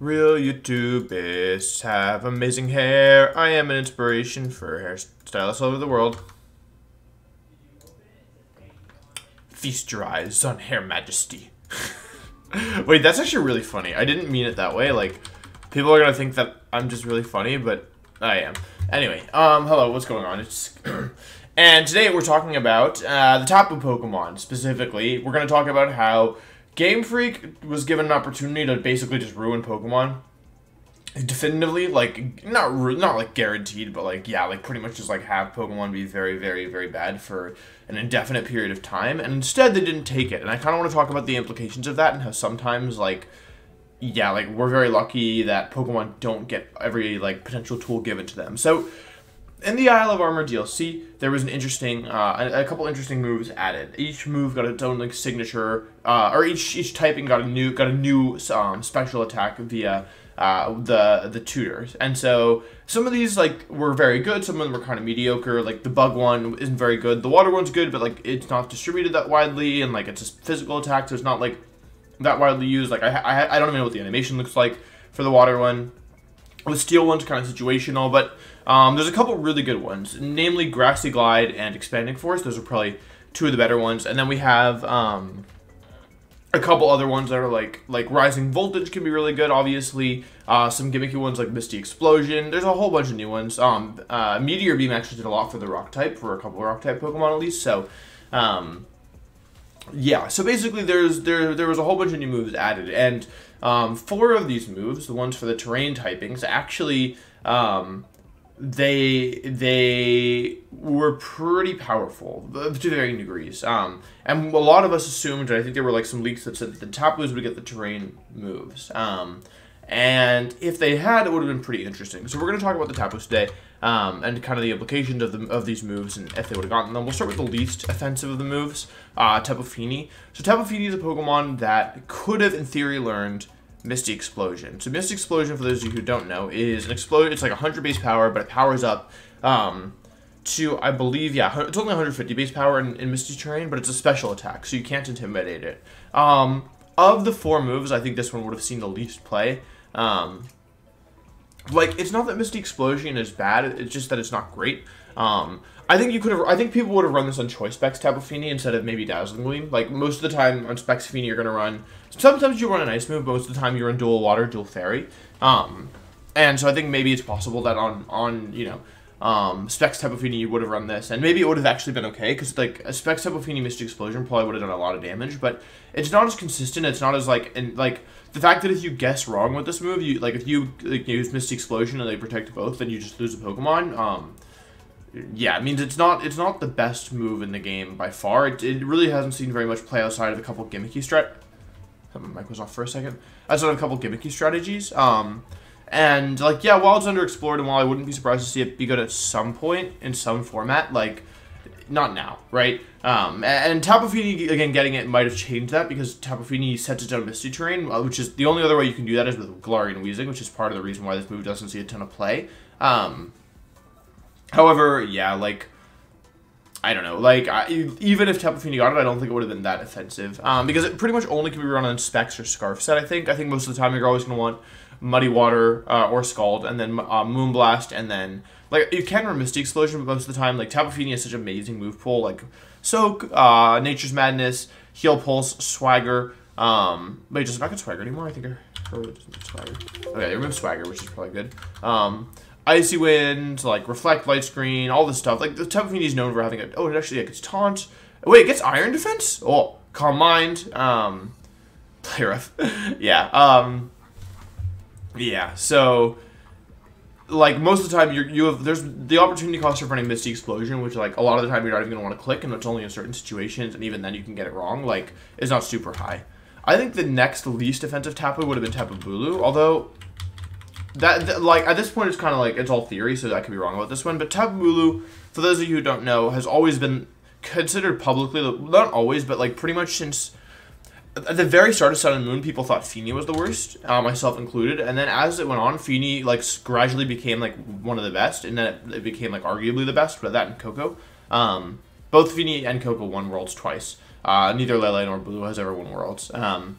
Real YouTubists have amazing hair. I am an inspiration for hairstylists all over the world. Feast your eyes on hair majesty. Wait, that's actually really funny. I didn't mean it that way. Like, people are gonna think that I'm just really funny, but I am. Anyway, um, hello, what's going on? It's and today we're talking about uh, the Tapu Pokemon specifically. We're gonna talk about how Game Freak was given an opportunity to basically just ruin Pokemon. Definitively, like not not like guaranteed, but like yeah, like pretty much just like have Pokemon be very, very, very bad for an indefinite period of time, and instead they didn't take it. And I kind of want to talk about the implications of that and how sometimes like yeah, like we're very lucky that Pokemon don't get every like potential tool given to them. So in the Isle of Armor DLC, there was an interesting, uh, a, a, couple interesting moves added. Each move got its own like signature, uh, or each each typing got a new got a new um, special attack via uh, the the tutors. And so some of these like were very good. Some of them were kind of mediocre. Like the bug one isn't very good. The water one's good, but like it's not distributed that widely, and like it's a physical attack, so it's not like that widely used. Like I I, I don't even know what the animation looks like for the water one. The steel one's kind of situational, but um, there's a couple really good ones, namely Grassy Glide and Expanding Force. Those are probably two of the better ones. And then we have um, a couple other ones that are like like Rising Voltage can be really good, obviously. Uh, some gimmicky ones like Misty Explosion. There's a whole bunch of new ones. Um, uh, Meteor Beam actually did a lot for the Rock type, for a couple of Rock type Pokemon at least. So, um, yeah. So basically, there's there there was a whole bunch of new moves added, and um, four of these moves, the ones for the terrain typings, actually um, they they were pretty powerful to varying degrees. Um, and a lot of us assumed, I think there were like some leaks that said that the Tapus would get the terrain moves. Um, and if they had, it would have been pretty interesting. So we're going to talk about the Tapus today um, and kind of the implications of the of these moves and if they would have gotten them. We'll start with the least offensive of the moves, uh, Tapu Fini. So Tapu Fini is a Pokemon that could have, in theory, learned Misty Explosion. So Misty Explosion, for those of you who don't know, is an explode. It's like 100 base power, but it powers up um, to, I believe, yeah, it's only 150 base power in, in, Misty Terrain, but it's a special attack, so you can't intimidate it. Um, of the four moves, I think this one would have seen the least play. Um, like, it's not that Misty Explosion is bad, it's just that it's not great. Um, I think you could have. I think people would have run this on Choice Specs Tapu instead of maybe Dazzling Gleam. Like most of the time on Specs Fini, you're gonna run. Sometimes you run an Ice move. Most of the time, you run Dual Water, Dual Fairy. Um, and so I think maybe it's possible that on on you know um, Specs Tapu you would have run this, and maybe it would have actually been okay because like a Specs Tapu Misty Explosion probably would have done a lot of damage, but it's not as consistent. It's not as like and like the fact that if you guess wrong with this move, you like if you like, use Misty Explosion and they protect both, then you just lose a Pokemon. Um, yeah, it means it's not it's not the best move in the game by far. It, it really hasn't seen very much play outside of a couple gimmicky strat. My mic was off for a second. Outside of a couple gimmicky strategies. Um, and like yeah, while it's underexplored and while I wouldn't be surprised to see it be good at some point in some format, like not now, right? Um, and Tapu Fini, again, getting it might have changed that because Tapu Fini sets it own Misty Terrain, uh, which is the only other way you can do that is with Galarian Weezing, which is part of the reason why this move doesn't see a ton of play. Um, However, yeah, like I don't know, like I, even if Tapu Fini got it, I don't think it would have been that offensive um, because it pretty much only can be run on Specs or Scarf set. I think. I think most of the time you're always going to want Muddy Water uh, or Scald, and then uh, Moonblast, and then like you can run Misty Explosion, but most of the time like Tapu Fini has such amazing move pool, like Soak, uh, Nature's Madness, Heal Pulse, Swagger. Um, wait, does it not get Swagger anymore? I think I it Swagger. Okay, they removed Swagger, which is probably good. Um, Icy Wind, like Reflect Light Screen, all this stuff. Like, the Tapu Fini is known for having a... Oh, it actually yeah, gets Taunt. Wait, it gets Iron Defense? Oh, Calm Mind. Um, play rough. yeah. Um, yeah, so... Like, most of the time, you you have... There's the opportunity cost of running Misty Explosion, which, like, a lot of the time you're not even going to want to click, and it's only in certain situations, and even then you can get it wrong. Like, it's not super high. I think the next least offensive Tapu would have been Tapu Bulu, although that, that, like at this point it's kind of like it's all theory, so I could be wrong about this one. But Tapu Bulu, for those of you who don't know, has always been considered publicly, not always, but like pretty much since at the very start of Sun and Moon, people thought Fini was the worst, uh, myself included. And then as it went on, Fini like gradually became like one of the best, and then it, it became like arguably the best. But that and Koko, um, both Fini and Koko won worlds twice. Uh, neither Lele nor Bulu has ever won worlds. Um,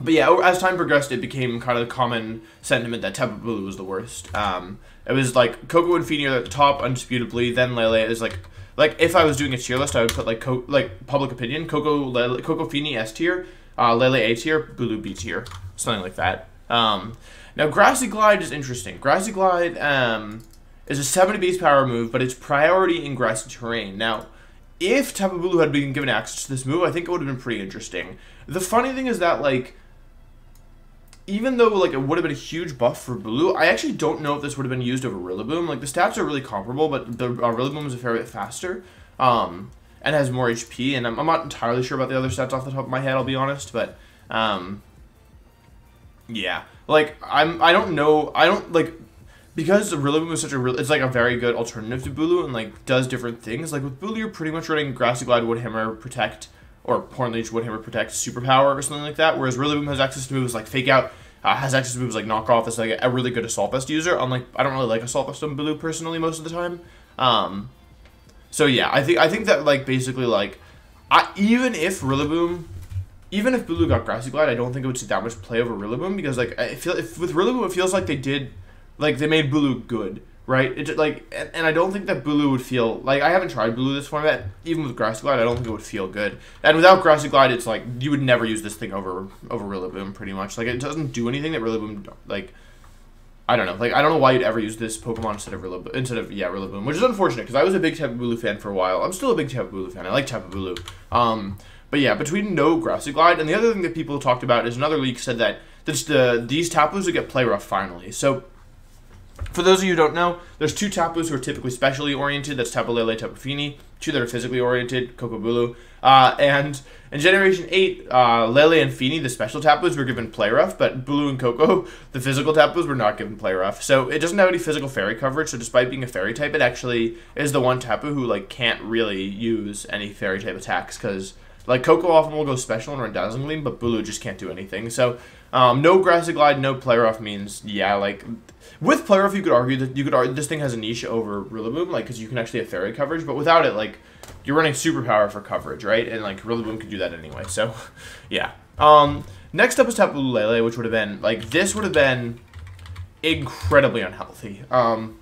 but yeah, as time progressed, it became kind of the common sentiment that Tapu Bulu was the worst. Um, it was like Koko and Fini are at the top, undisputably. Then Lele is like, like if I was doing a tier list, I would put like Co- like public opinion, Koko Lele, Koko Fini S tier, uh, Lele A tier, Bulu B tier, something like that. Um, now Grassy Glide is interesting. Grassy Glide um, is a 70 base power move, but it's priority in grassy terrain. Now, if Tapu Bulu had been given access to this move, I think it would have been pretty interesting. The funny thing is that like even though like it would have been a huge buff for Bulu, I actually don't know if this would have been used over Rillaboom. Like the stats are really comparable, but the uh, Rillaboom is a fair bit faster, um, and has more HP. And I'm, I'm, not entirely sure about the other stats off the top of my head. I'll be honest, but um, yeah, like I'm I don't know I don't like because Rillaboom is such a real it's like a very good alternative to Bulu and like does different things. Like with Bulu, you're pretty much running Grassy Glide, Wood Hammer, Protect or Horn Leech, Woodhammer Protect, Superpower, or something like that. Whereas Rillaboom has access to moves like Fake Out, uh, has access to moves like Knock Off. It's like a really good Assault Vest user. Unlike I don't really like Assault Vest on Bulu personally most of the time. Um, so yeah, I think I think that like basically like, I, even if Rillaboom, even if Bulu got Grassy Glide, I don't think it would see that much play over Rillaboom because like I feel if with Rillaboom it feels like they did, like they made Bulu good right? It like, and, and, I don't think that Bulu would feel like I haven't tried Bulu this format. Even with Grassy Glide, I don't think it would feel good. And without Grassy Glide, it's like you would never use this thing over over Rillaboom, pretty much. Like it doesn't do anything that Rillaboom like. I don't know. Like I don't know why you'd ever use this Pokemon instead of Rillaboom, instead of yeah Rillaboom, which is unfortunate because I was a big Tapu Bulu fan for a while. I'm still a big Tapu Bulu fan. I like Tapu Bulu. Um, but yeah, between no Grassy Glide and the other thing that people talked about is another leak said that this the these Tapus would get play rough finally. So for those of you who don't know, there's two Tapus who are typically specially oriented. That's Tapu Lele, Tapu Fini. Two that are physically oriented, Koko Bulu. Uh, and in Generation 8, uh, Lele and Fini, the special Tapus, were given Play Rough, but Bulu and Koko, the physical Tapus, were not given Play Rough. So it doesn't have any physical fairy coverage, so despite being a fairy type, it actually is the one Tapu who like can't really use any fairy type attacks, because like Koko often will go special and run Dazzling Gleam, but Bulu just can't do anything. So um, no Grassy Glide, no Play Rough means, yeah, like with Play Rough, you could argue that you could argue this thing has a niche over Rillaboom, like because you can actually have fairy coverage, but without it, like you're running superpower for coverage, right? And like Rillaboom could do that anyway. So, yeah. Um, next up is Tapu Lele, which would have been like this would have been incredibly unhealthy. Um,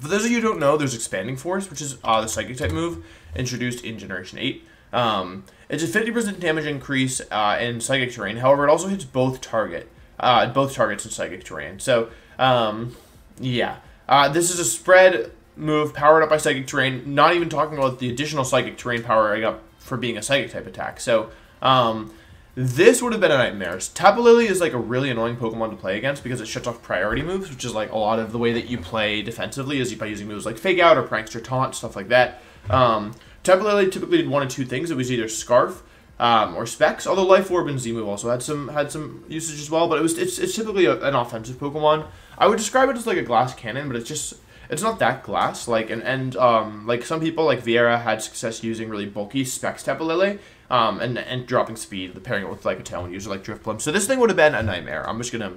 for those of you who don't know, there's Expanding Force, which is uh, the Psychic type move introduced in Generation 8. Um, it's a 50% damage increase uh, in Psychic Terrain. However, it also hits both target, uh, both targets in Psychic Terrain. So um, yeah. Uh, this is a spread move powered up by Psychic Terrain, not even talking about the additional Psychic Terrain powering up for being a Psychic type attack. So, um, this would have been a nightmare. Tapu Lele is like a really annoying Pokemon to play against because it shuts off priority moves, which is like a lot of the way that you play defensively is by using moves like Fake Out or Prankster Taunt, stuff like that. Um, Lele typically did one of two things. It was either Scarf um, or Specs. Although Life Orb and Z-Move also had some had some usage as well, but it was it's, it's typically a, an offensive Pokemon. I would describe it as like a glass cannon, but it's just it's not that glass. Like and and um like some people like Vieira had success using really bulky Specs Tapu Lele, um and and dropping speed, pairing it with like a Tailwind user like Drifblim. So this thing would have been a nightmare. I'm just gonna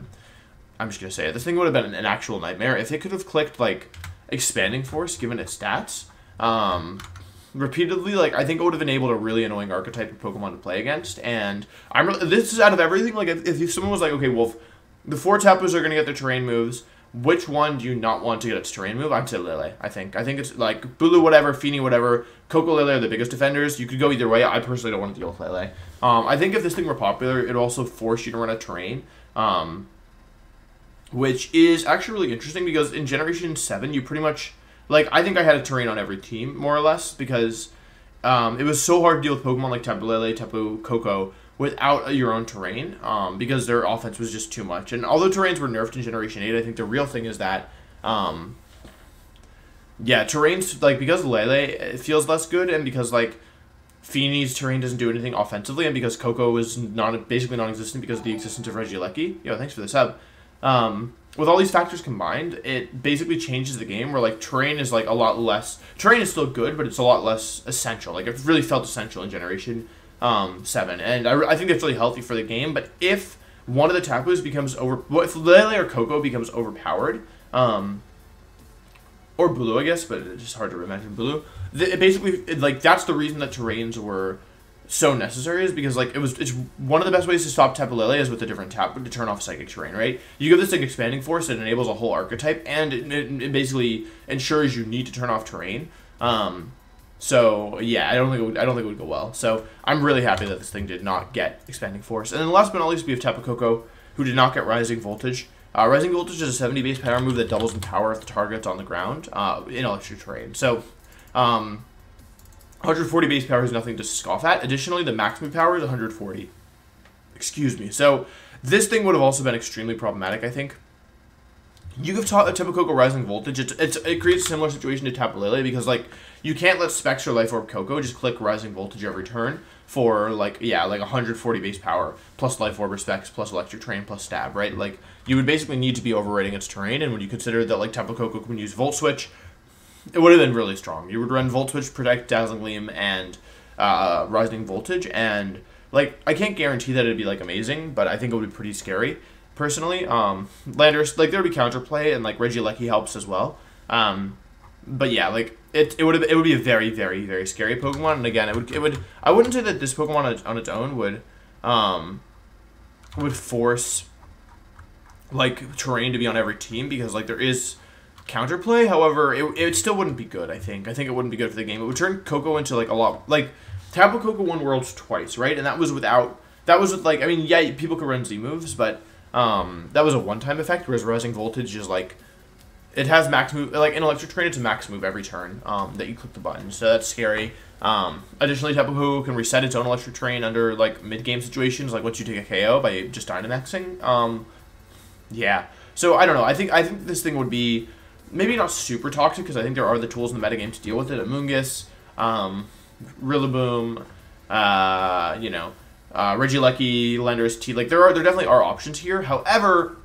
I'm just gonna say it. This thing would have been an, an actual nightmare if it could have clicked like expanding force given its stats. Um, repeatedly, like I think it would have enabled a really annoying archetype of Pokemon to play against. And I'm really, this is out of everything. Like if, if someone was like, okay, Wolf, the four Tapus are going to get their terrain moves. Which one do you not want to get its terrain move? I'd say Lele. I think. I think it's like Bulu, whatever, Fini, whatever. Koko Lele are the biggest defenders. You could go either way. I personally don't want to deal with Lele. Um, I think if this thing were popular, it'd also force you to run a terrain. Um, which is actually really interesting because in Generation 7, you pretty much like I think I had a terrain on every team more or less because um, it was so hard to deal with Pokemon like Tapu Lele, Tapu Koko without your own terrain um, because their offense was just too much. And although terrains were nerfed in Generation Eight, I think the real thing is that. Um, yeah, terrains like because Lele it feels less good, and because like Fini's terrain doesn't do anything offensively, and because Koko is not basically non-existent because of the existence of Regieleki. Yo, thanks for the sub. Um, with all these factors combined, it basically changes the game where like terrain is like a lot less. Terrain is still good, but it's a lot less essential. Like it really felt essential in Generation um, Seven, and I, I think that's really healthy for the game. But if one of the Tapus becomes over, well, if Lele or Koko becomes overpowered, um, or Bulu, I guess, but it's just hard to imagine Bulu. It basically, it, like that's the reason that terrains were so necessary is because like it was it's one of the best ways to stop Tapu Lele is with a different tap to turn off psychic terrain, right? You give this like expanding force, it enables a whole archetype, and it, it, it basically ensures you need to turn off terrain. Um, so yeah, I don't think it would, I don't think it would go well. So I'm really happy that this thing did not get expanding force. And then last but not least, we have Tapu Koko, who did not get rising voltage. Uh, rising voltage is a 70 base power move that doubles the power of the targets on the ground uh, in electric terrain. So um, 140 base power is nothing to scoff at. Additionally, the maximum power is 140. Excuse me. So this thing would have also been extremely problematic, I think. You have taught Tapu Koko Rising Voltage. It's, it's, it creates a similar situation to Tapu because, like, you can't let Specs or Life Orb Koko just click Rising Voltage every turn for, like, yeah, like 140 base power plus Life Orb or Specs plus Electric Terrain, plus Stab, right? Like, you would basically need to be overrating its terrain, and when you consider that, like, Tapu Koko can use Volt Switch, it would have been really strong. You would run Volt Switch, Protect, Dazzling Gleam, and uh, Rising Voltage, and like I can't guarantee that it'd be like amazing, but I think it would be pretty scary personally. Um, Landorus like there would be counterplay, and like Regieleki helps as well. Um, but yeah, like it, it would have, it would be a very very very scary Pokemon, and again, it would it would I wouldn't say that this Pokemon on its own would um, would force like terrain to be on every team because like there is counterplay. However, it, it still wouldn't be good. I think. I think it wouldn't be good for the game. It would turn Koko into like a lot like Tapu Koko won Worlds twice, right? And that was without that was with like I mean yeah people could run Z moves, but um, that was a one time effect. Whereas Rising Voltage is like it has max move like in Electric terrain it's a max move every turn um, that you click the button, so that's scary. Um, additionally, Tapu Koko can reset its own Electric terrain under like mid game situations, like once you take a KO by just Dynamaxing. Um, yeah. So I don't know. I think I think this thing would be maybe not super toxic because I think there are the tools in the metagame to deal with it. Amoonguss, um, Rillaboom, uh, you know, uh, Regieleki, Landorus T. Like there are there definitely are options here. However,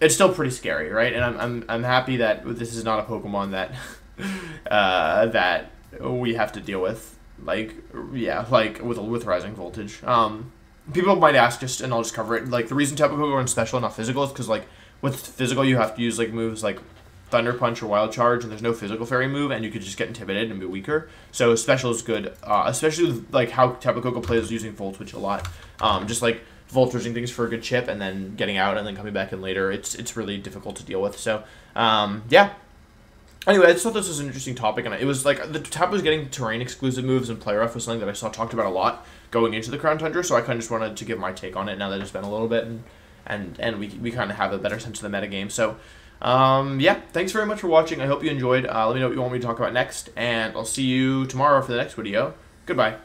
it's still pretty scary, right? And I'm I'm I'm happy that this is not a Pokemon that uh, that we have to deal with. Like yeah, like with with Rising Voltage. Um, people might ask just, and I'll just cover it. Like the reason Tapu Koko runs special, and not physical, is because like with physical you have to use like moves like Thunder Punch or Wild Charge, and there's no physical fairy move, and you could just get intimidated and be weaker. So special is good, uh, especially with like how Tapu plays using Volt Switch a lot. Um, just like voltaging things for a good chip and then getting out and then coming back in later. It's it's really difficult to deal with. So um, yeah. Anyway, I just thought this was an interesting topic, and it was like the Tapu was getting terrain exclusive moves, and play rough was something that I saw talked about a lot going into the Crown Tundra. So I kind of just wanted to give my take on it now that it's been a little bit, and and and we we kind of have a better sense of the metagame. So. Um, yeah, thanks very much for watching. I hope you enjoyed. Uh, let me know what you want me to talk about next, and I'll see you tomorrow for the next video. Goodbye.